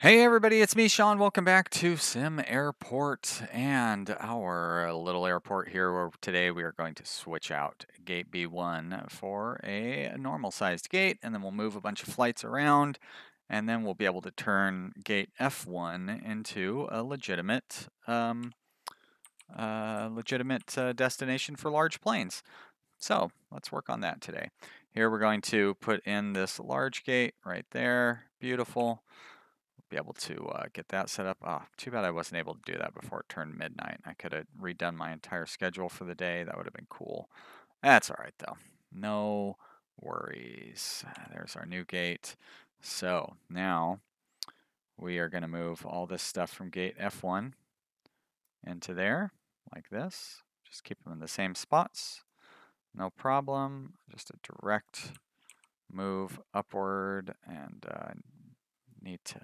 Hey everybody, it's me, Sean. Welcome back to Sim Airport and our little airport here where today we are going to switch out gate B1 for a normal sized gate and then we'll move a bunch of flights around and then we'll be able to turn gate F1 into a legitimate um, uh, legitimate uh, destination for large planes. So let's work on that today. Here we're going to put in this large gate right there. Beautiful be able to uh, get that set up. Oh, too bad I wasn't able to do that before it turned midnight. I could have redone my entire schedule for the day. That would have been cool. That's all right, though. No worries. There's our new gate. So now we are going to move all this stuff from gate F1 into there, like this. Just keep them in the same spots. No problem. Just a direct move upward and uh, need to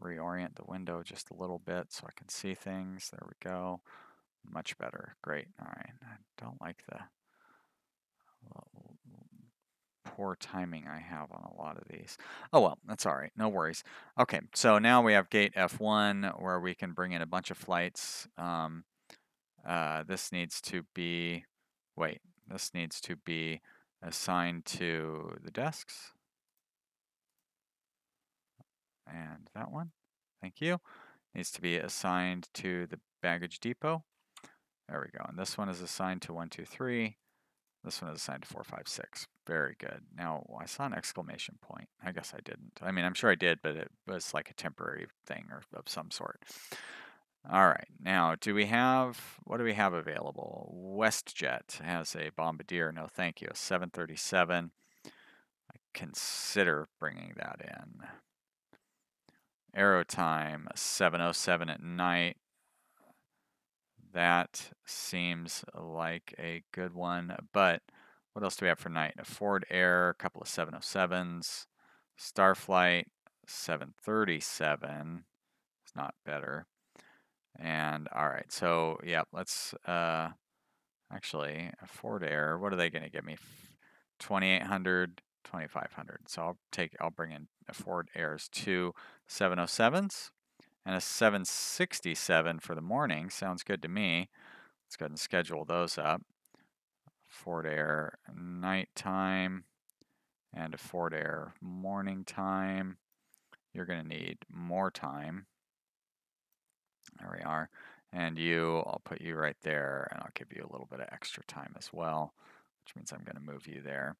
reorient the window just a little bit so I can see things. There we go. Much better. Great. All right. I don't like the poor timing I have on a lot of these. Oh well, that's all right. No worries. Okay, so now we have gate F1 where we can bring in a bunch of flights. Um, uh, this needs to be, wait, this needs to be assigned to the desks and that one, thank you, needs to be assigned to the baggage depot. There we go. And this one is assigned to 123. This one is assigned to 456. Very good. Now, I saw an exclamation point. I guess I didn't. I mean, I'm sure I did, but it was like a temporary thing or of some sort. All right. Now, do we have, what do we have available? WestJet has a Bombardier. No, thank you. a 737. I consider bringing that in. Arrow time 707 at night. That seems like a good one. But what else do we have for night? A Ford Air, a couple of 707s, Starflight 737. It's not better. And all right, so yeah, let's uh, actually a Forward Air. What are they going to give me? 2800 2500. So I'll take, I'll bring in a Forward Airs two 707s and a 767 for the morning. Sounds good to me. Let's go ahead and schedule those up. Ford Air nighttime and a Ford Air morning time. You're going to need more time. There we are. And you, I'll put you right there, and I'll give you a little bit of extra time as well, which means I'm going to move you there.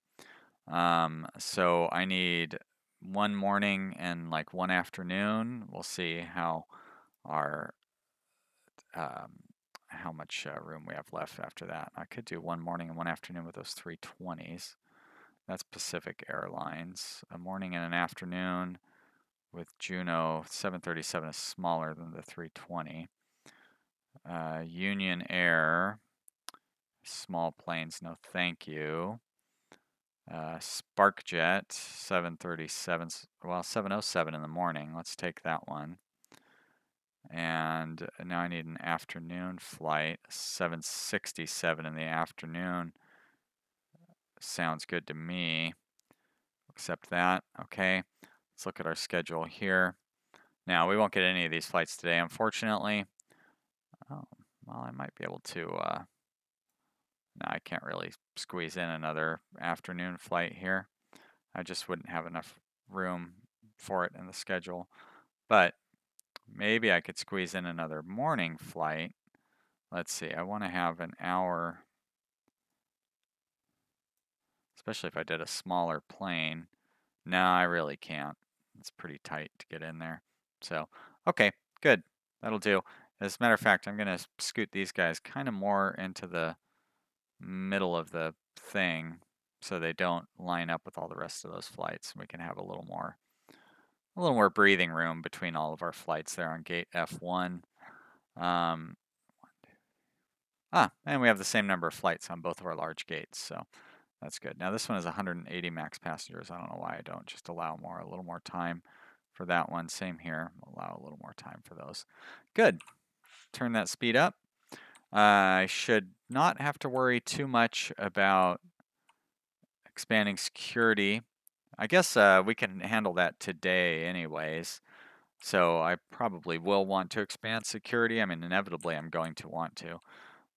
Um, so I need one morning and like one afternoon. We'll see how our um, how much uh, room we have left after that. I could do one morning and one afternoon with those 320s. That's Pacific Airlines. A morning and an afternoon with Juno 737 is smaller than the 320. Uh, Union Air, small planes, no thank you. Uh, SparkJet 737, well 707 in the morning. Let's take that one. And now I need an afternoon flight, 767 in the afternoon. Sounds good to me. Accept that. Okay. Let's look at our schedule here. Now, we won't get any of these flights today, unfortunately. Oh, well, I might be able to uh, no, I can't really squeeze in another afternoon flight here. I just wouldn't have enough room for it in the schedule. But maybe I could squeeze in another morning flight. Let's see, I want to have an hour, especially if I did a smaller plane. No, I really can't. It's pretty tight to get in there. So, okay, good. That'll do. As a matter of fact, I'm going to scoot these guys kind of more into the middle of the thing so they don't line up with all the rest of those flights. We can have a little more a little more breathing room between all of our flights there on gate F1. Um, ah, and we have the same number of flights on both of our large gates, so that's good. Now this one is 180 max passengers. I don't know why I don't just allow more, a little more time for that one. Same here, allow a little more time for those. Good. Turn that speed up. I should not have to worry too much about expanding security. I guess uh, we can handle that today anyways. So I probably will want to expand security. I mean, inevitably I'm going to want to.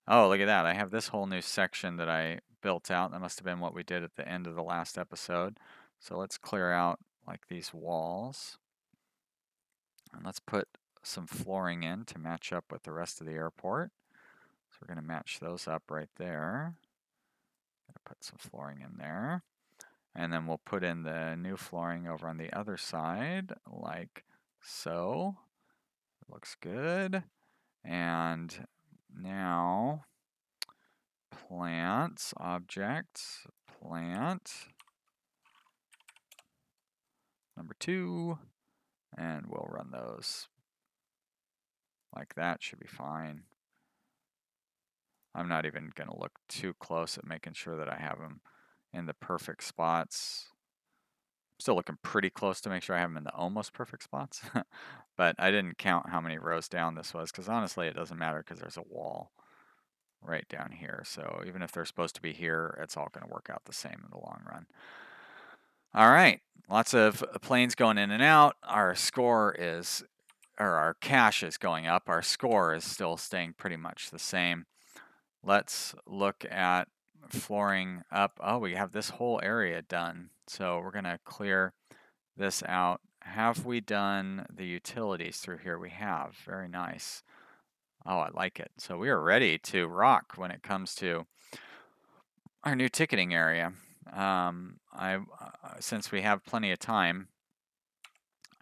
Oh, look at that. I have this whole new section that I built out. That must have been what we did at the end of the last episode. So let's clear out like these walls. And let's put some flooring in to match up with the rest of the airport. So we're going to match those up right there. Gonna Put some flooring in there. And then we'll put in the new flooring over on the other side, like so. It looks good. And now plants, objects, plant, number two, and we'll run those like that should be fine. I'm not even going to look too close at making sure that I have them in the perfect spots. I'm still looking pretty close to make sure I have them in the almost perfect spots. but I didn't count how many rows down this was because honestly it doesn't matter because there's a wall right down here. So even if they're supposed to be here, it's all going to work out the same in the long run. All right, lots of planes going in and out. Our score is, or our cash is going up. Our score is still staying pretty much the same. Let's look at flooring up. Oh, we have this whole area done. So we're going to clear this out. Have we done the utilities through here? We have. Very nice. Oh, I like it. So we are ready to rock when it comes to our new ticketing area. Um, I, uh, since we have plenty of time,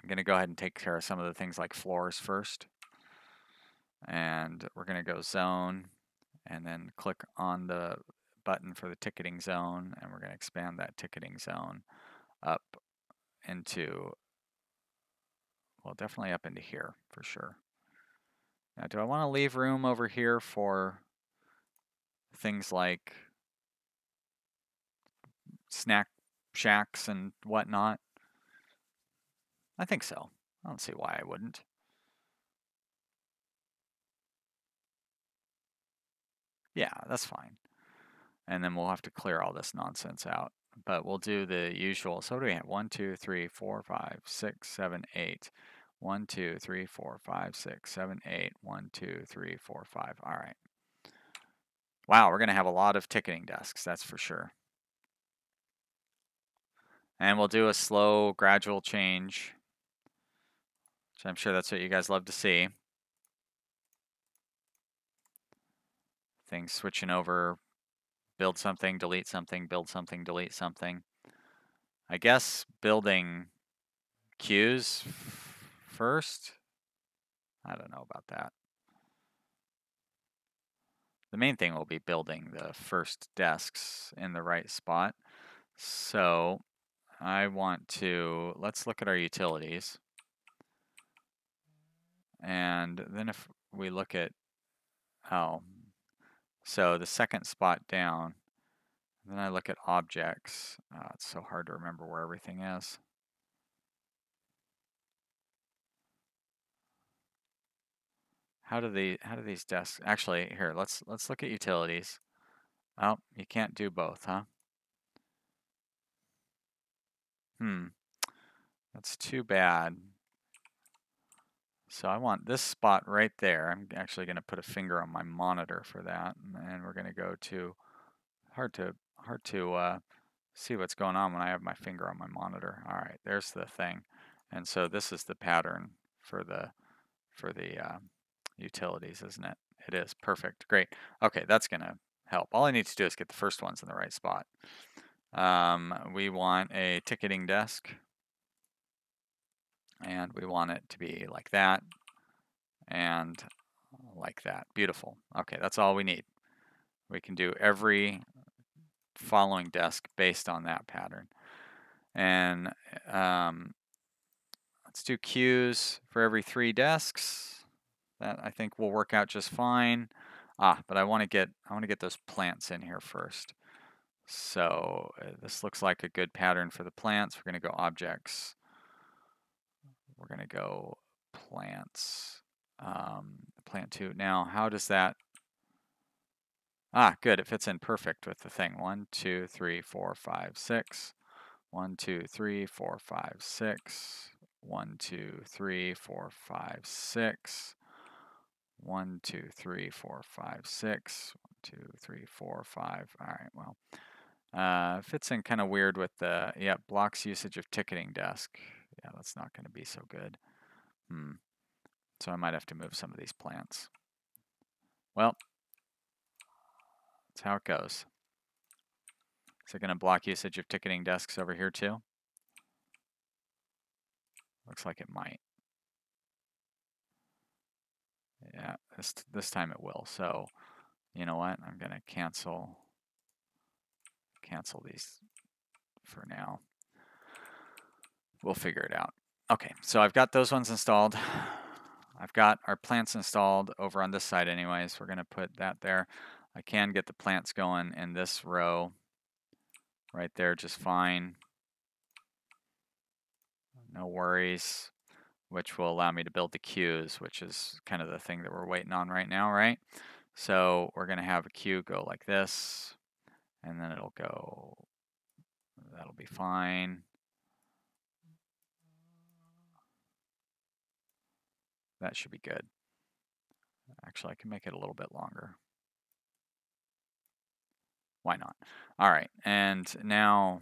I'm going to go ahead and take care of some of the things like floors first. And we're going to go zone and then click on the button for the ticketing zone and we're going to expand that ticketing zone up into, well, definitely up into here for sure. Now, do I want to leave room over here for things like snack shacks and whatnot? I think so. I don't see why I wouldn't. Yeah, that's fine. And then we'll have to clear all this nonsense out. But we'll do the usual. So do we have? 1, 2, 3, 4, 5, 6, 7, 8. 1, 2, 3, 4, 5, 6, 7, 8. 1, 2, 3, 4, 5. All right. Wow, we're going to have a lot of ticketing desks, that's for sure. And we'll do a slow, gradual change. Which I'm sure that's what you guys love to see. Things switching over, build something, delete something, build something, delete something. I guess building queues first. I don't know about that. The main thing will be building the first desks in the right spot. So I want to, let's look at our utilities. And then if we look at, oh, so the second spot down, then I look at objects. Uh, it's so hard to remember where everything is. How do the how do these desks actually here? Let's let's look at utilities. Oh, you can't do both, huh? Hmm, that's too bad. So I want this spot right there. I'm actually going to put a finger on my monitor for that, and we're going to go to hard to hard to uh, see what's going on when I have my finger on my monitor. All right, there's the thing, and so this is the pattern for the for the uh, utilities, isn't it? It is perfect, great. Okay, that's going to help. All I need to do is get the first ones in the right spot. Um, we want a ticketing desk and we want it to be like that and like that. Beautiful. Okay, that's all we need. We can do every following desk based on that pattern. And um, let's do queues for every three desks. That I think will work out just fine. Ah, but I want to get I want to get those plants in here first. So uh, this looks like a good pattern for the plants. We're going to go objects. We're going to go plants, um, plant two. Now, how does that, ah, good, it fits in perfect with the thing. One, two, three, four, five, six. One, two, three, four, five, six. one, two, three, four, five, six. One, two, three, four, five, six. One, two, three, four, five. All right, well, uh, fits in kind of weird with the, yeah, blocks usage of ticketing desk. Yeah, that's not going to be so good. Hmm. So I might have to move some of these plants. Well, that's how it goes. Is it going to block usage of ticketing desks over here too? Looks like it might. Yeah, this, this time it will. So, you know what? I'm going to cancel cancel these for now. We'll figure it out. Okay, so I've got those ones installed. I've got our plants installed over on this side anyways. We're going to put that there. I can get the plants going in this row right there just fine. No worries, which will allow me to build the queues, which is kind of the thing that we're waiting on right now, right? So we're going to have a queue go like this, and then it'll go, that'll be fine. That should be good. Actually, I can make it a little bit longer. Why not? All right, and now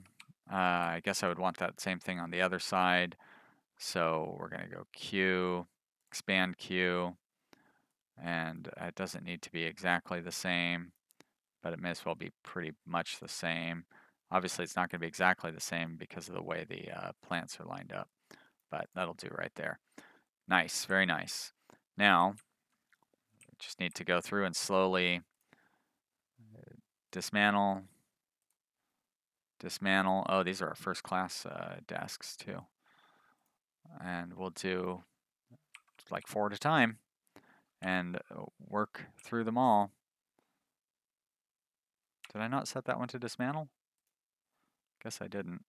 uh, I guess I would want that same thing on the other side. So we're going to go Q, expand Q, and it doesn't need to be exactly the same, but it may as well be pretty much the same. Obviously, it's not going to be exactly the same because of the way the uh, plants are lined up, but that'll do right there. Nice, very nice. Now, just need to go through and slowly dismantle, dismantle. Oh, these are our first class uh, desks too. And we'll do like four at a time and uh, work through them all. Did I not set that one to dismantle? Guess I didn't.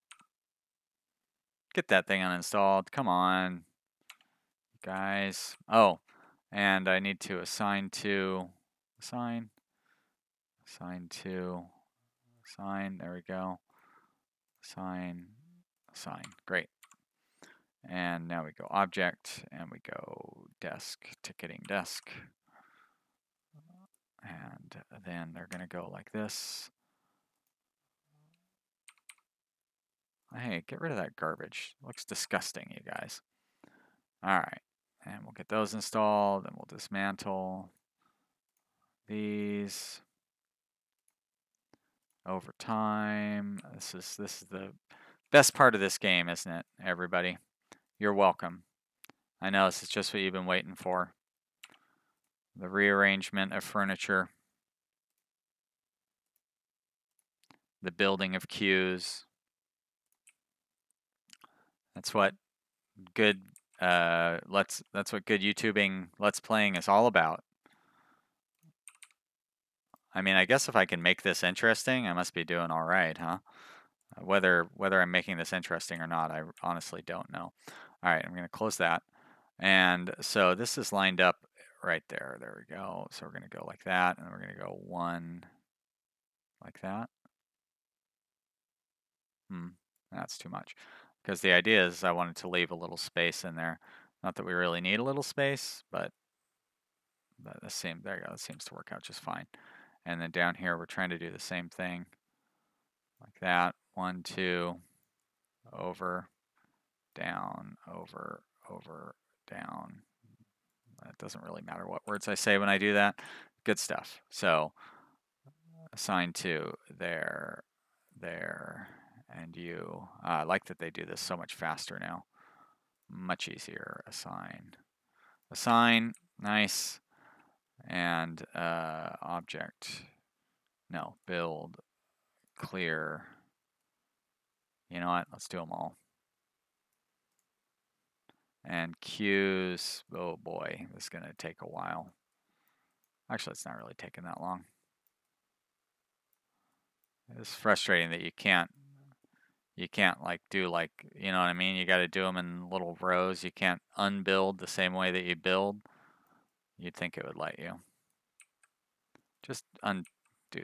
Get that thing uninstalled. Come on, guys. Oh, and I need to assign to assign Assign to, assign, there we go. Assign, assign, great. And now we go object, and we go desk, ticketing desk. And then they're going to go like this. Hey, get rid of that garbage. Looks disgusting, you guys. All right, and we'll get those installed, and we'll dismantle these over time. This is this is the best part of this game, isn't it, everybody? You're welcome. I know this is just what you've been waiting for. The rearrangement of furniture. The building of queues. That's what good uh let's that's what good YouTubing let's playing is all about. I mean, I guess if I can make this interesting, I must be doing all right, huh? Uh, whether whether I'm making this interesting or not, I honestly don't know. All right, I'm going to close that. And so this is lined up right there. There we go. So we're going to go like that, and we're going to go one like that. Hmm, that's too much. Because the idea is I wanted to leave a little space in there. Not that we really need a little space, but, but the same, there you go, that seems to work out just fine. And then down here, we're trying to do the same thing like that. One, two, over, down, over, over, down. It doesn't really matter what words I say when I do that. Good stuff. So assign to there, there, and you. Uh, I like that they do this so much faster now. Much easier. Assign. Assign. Nice and uh, object, no, build, clear. You know what? Let's do them all. And queues, oh boy, this is going to take a while. Actually, it's not really taking that long. It's frustrating that you can't, you can't like do like, you know what I mean? You got to do them in little rows. You can't unbuild the same way that you build. You'd think it would let you. Just undo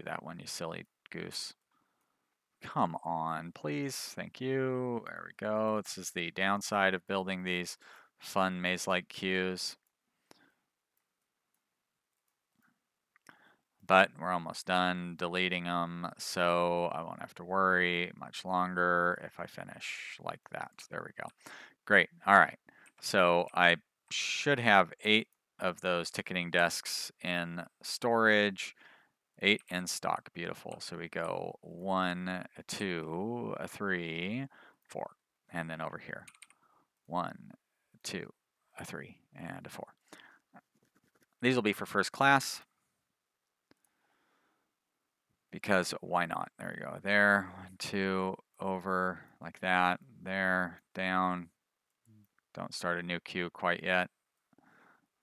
that one, you silly goose. Come on, please. Thank you. There we go. This is the downside of building these fun maze-like queues. But we're almost done deleting them, so I won't have to worry much longer if I finish like that. There we go. Great. All right. So I should have eight of those ticketing desks in storage. Eight in stock, beautiful. So we go one, two, three, four, and then over here, one, two, a three, and a four. These will be for first class because why not? There you go. There, one, two, over, like that, there, down. Don't start a new queue quite yet.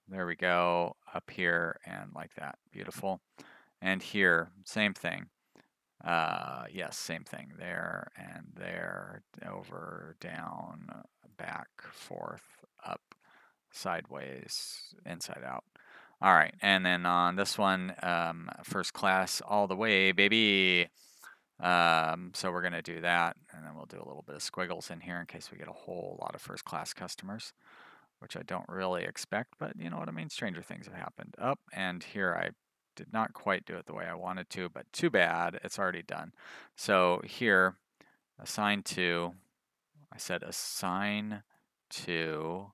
There we go, up here and like that. Beautiful. And here, same thing. Uh, yes, same thing there and there, over, down, back, forth, up, sideways, inside out. All right, and then on this one, um, first class all the way, baby. Um, so we're gonna do that, and then we'll do a little bit of squiggles in here in case we get a whole lot of first class customers, which I don't really expect, but you know what I mean? Stranger things have happened. Up, and here I did not quite do it the way I wanted to, but too bad, it's already done. So here, assign to, I said assign to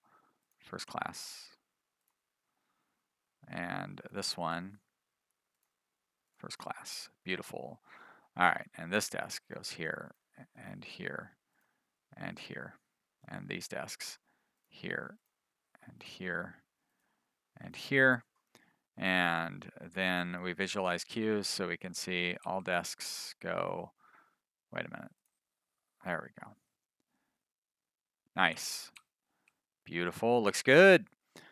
first class. And this one, first class, beautiful. All right, and this desk goes here, and here, and here, and these desks here, and here, and here. And then we visualize queues so we can see all desks go, wait a minute, there we go. Nice, beautiful, looks good.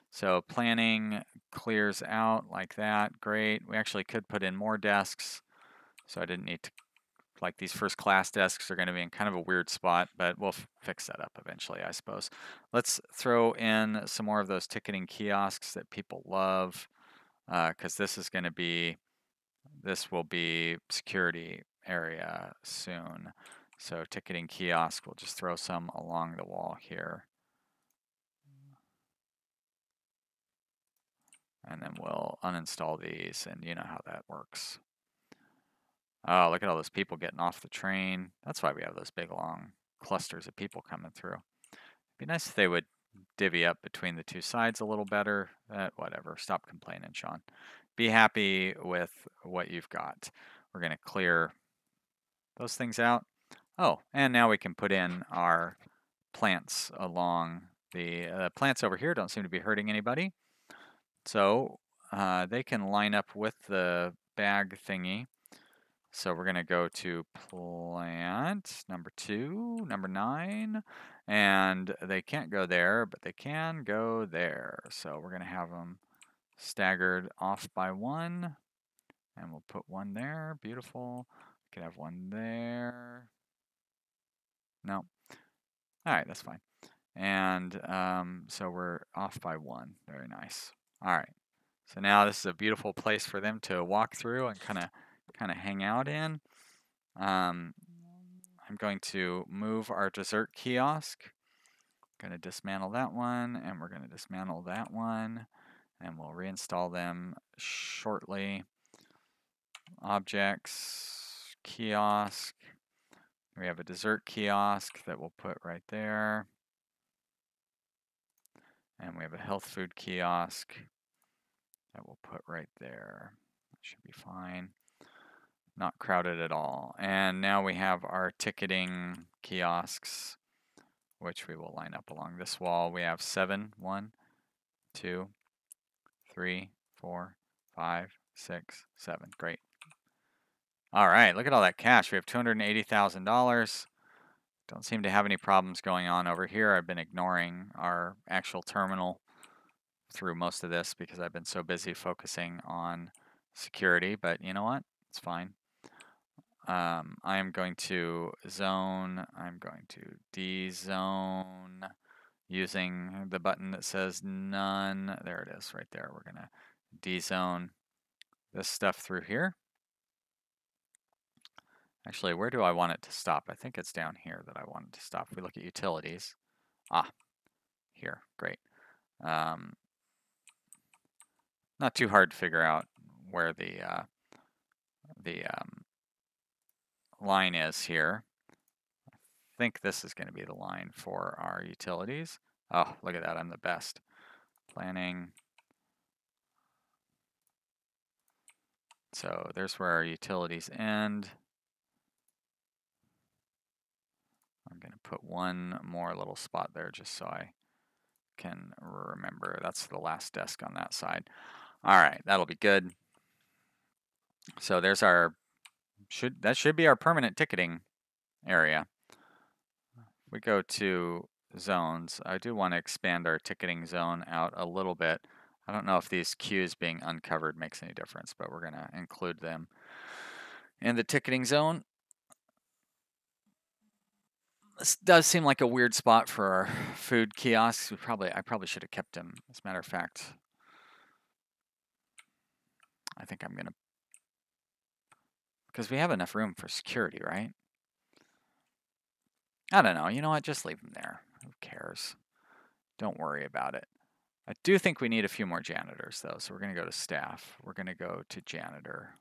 So planning clears out like that, great. We actually could put in more desks, so I didn't need to, like these first class desks are gonna be in kind of a weird spot, but we'll fix that up eventually, I suppose. Let's throw in some more of those ticketing kiosks that people love because uh, this is going to be, this will be security area soon. So ticketing kiosk, we'll just throw some along the wall here. And then we'll uninstall these and you know how that works. Oh, look at all those people getting off the train. That's why we have those big long clusters of people coming through. It'd be nice if they would divvy up between the two sides a little better. Uh, whatever, stop complaining, Sean. Be happy with what you've got. We're going to clear those things out. Oh, and now we can put in our plants along the uh, plants over here don't seem to be hurting anybody. So uh, they can line up with the bag thingy. So we're going to go to plant number two, number nine, and they can't go there, but they can go there. So we're going to have them staggered off by one, and we'll put one there. Beautiful. We can have one there. No. All right, that's fine. And um, so we're off by one. Very nice. All right. So now this is a beautiful place for them to walk through and kind of kind of hang out in. Um, I'm going to move our dessert kiosk. Going to dismantle that one, and we're going to dismantle that one, and we'll reinstall them shortly. Objects, kiosk. We have a dessert kiosk that we'll put right there. And we have a health food kiosk that we'll put right there. That should be fine not crowded at all. And now we have our ticketing kiosks, which we will line up along this wall. We have seven, one, two, three, four, five, six, seven. Great. All right, look at all that cash. We have $280,000. Don't seem to have any problems going on over here. I've been ignoring our actual terminal through most of this because I've been so busy focusing on security, but you know what? It's fine. Um, I'm going to zone, I'm going to dezone using the button that says none. There it is right there. We're going to dezone this stuff through here. Actually, where do I want it to stop? I think it's down here that I want it to stop. If we look at utilities, ah, here, great. Um, not too hard to figure out where the uh, the um, line is here. I think this is going to be the line for our utilities. Oh, look at that, I'm the best. Planning. So there's where our utilities end. I'm going to put one more little spot there just so I can remember. That's the last desk on that side. All right, that'll be good. So there's our should that should be our permanent ticketing area. We go to zones. I do want to expand our ticketing zone out a little bit. I don't know if these queues being uncovered makes any difference, but we're going to include them in the ticketing zone. This does seem like a weird spot for our food kiosks. We probably I probably should have kept them. As a matter of fact, I think I'm gonna because we have enough room for security, right? I don't know. You know what? Just leave them there. Who cares? Don't worry about it. I do think we need a few more janitors though, so we're going to go to staff. We're going to go to janitor.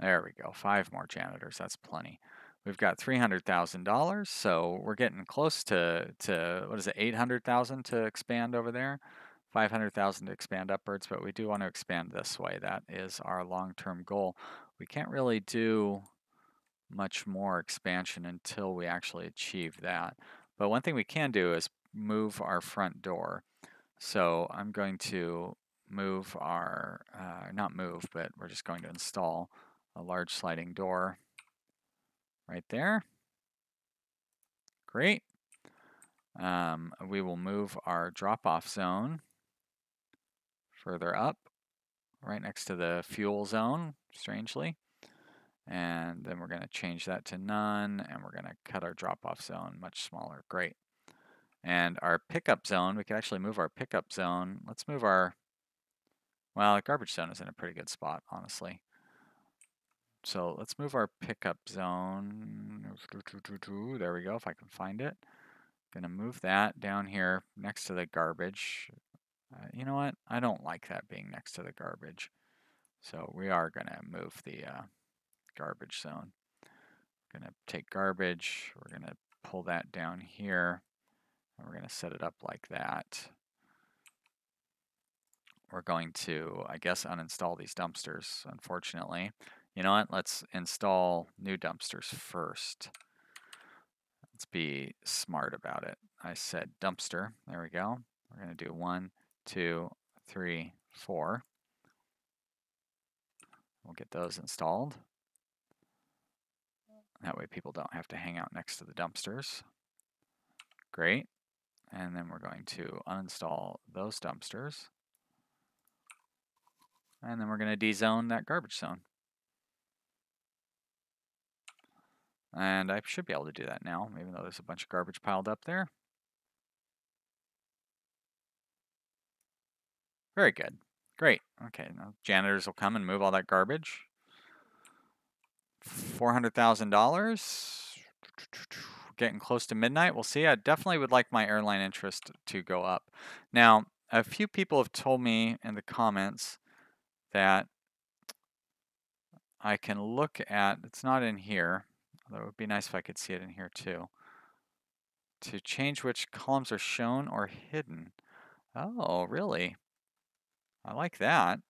There we go. Five more janitors. That's plenty. We've got $300,000, so we're getting close to, to what is it, 800,000 to expand over there. 500,000 to expand upwards, but we do want to expand this way. That is our long-term goal. We can't really do much more expansion until we actually achieve that. But one thing we can do is move our front door. So I'm going to move our, uh, not move, but we're just going to install a large sliding door right there. Great. Um, we will move our drop-off zone further up, right next to the fuel zone, strangely. And then we're going to change that to none, and we're going to cut our drop-off zone much smaller. Great. And our pickup zone, we can actually move our pickup zone. Let's move our, well, the garbage zone is in a pretty good spot, honestly. So let's move our pickup zone. There we go, if I can find it. Gonna move that down here next to the garbage. Uh, you know what? I don't like that being next to the garbage. So we are gonna move the uh, garbage zone. Gonna take garbage, we're gonna pull that down here, and we're gonna set it up like that. We're going to, I guess, uninstall these dumpsters, unfortunately. You know what? Let's install new dumpsters first. Let's be smart about it. I said dumpster. There we go. We're going to do one, two, three, four. We'll get those installed. That way people don't have to hang out next to the dumpsters. Great. And then we're going to uninstall those dumpsters. And then we're going to dezone that garbage zone. And I should be able to do that now, even though there's a bunch of garbage piled up there. Very good. Great. Okay, now janitors will come and move all that garbage. $400,000. Getting close to midnight. We'll see. I definitely would like my airline interest to go up. Now, a few people have told me in the comments that I can look at, it's not in here, Although it would be nice if I could see it in here too. To change which columns are shown or hidden. Oh, really? I like that.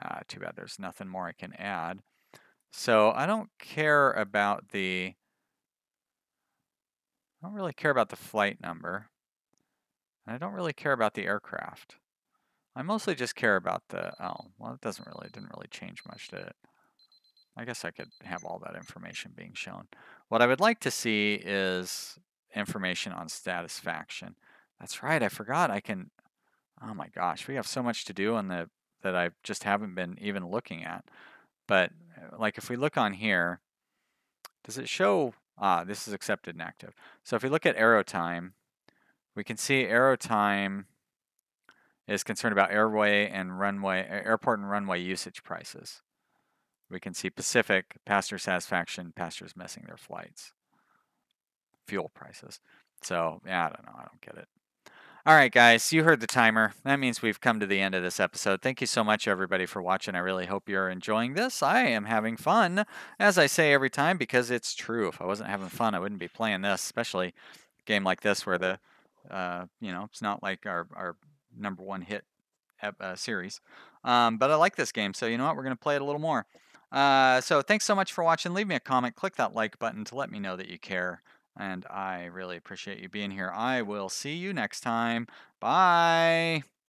Ah, too bad there's nothing more I can add. So I don't care about the, I don't really care about the flight number. And I don't really care about the aircraft. I mostly just care about the, oh, well, it doesn't really, it didn't really change much, did it? I guess I could have all that information being shown. What I would like to see is information on satisfaction. That's right, I forgot I can, oh my gosh, we have so much to do on the that I just haven't been even looking at. But uh, like if we look on here, does it show, ah, this is accepted and active. So if we look at arrow time, we can see arrow time is concerned about airway and runway, airport and runway usage prices. We can see Pacific, passenger satisfaction, passengers missing their flights, fuel prices. So, yeah, I don't know. I don't get it. All right, guys, you heard the timer. That means we've come to the end of this episode. Thank you so much, everybody, for watching. I really hope you're enjoying this. I am having fun, as I say every time, because it's true. If I wasn't having fun, I wouldn't be playing this, especially a game like this where the, uh, you know, it's not like our, our number one hit uh, series. Um, but I like this game, so you know what? We're going to play it a little more. Uh, so thanks so much for watching. Leave me a comment. Click that like button to let me know that you care. And I really appreciate you being here. I will see you next time. Bye.